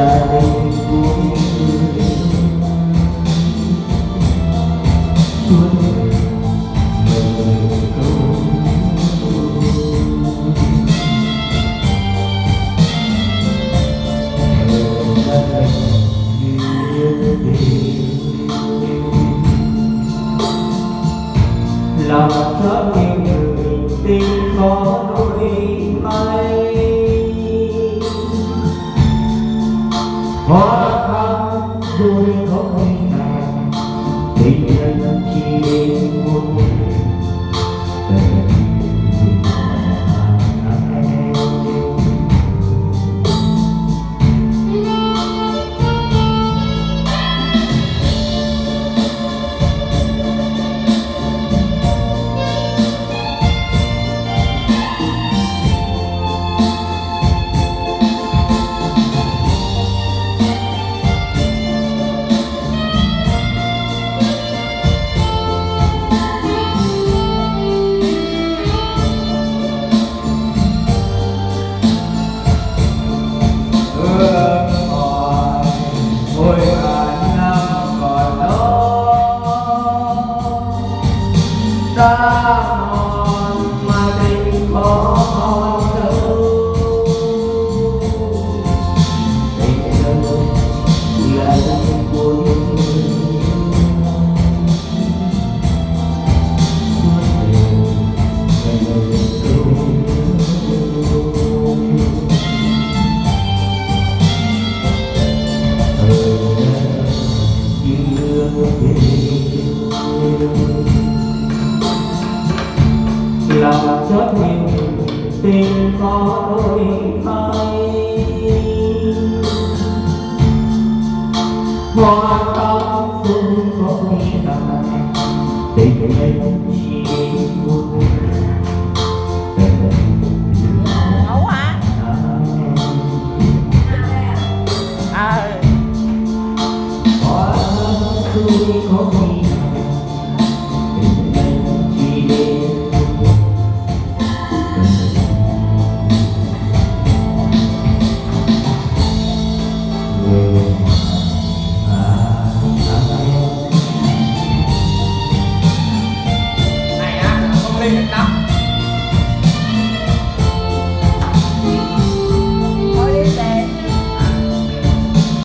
I'm not can Oh. làm chót mình tình có đôi thay hoa tóc xuân không tàn tình mình này á không lên được đâu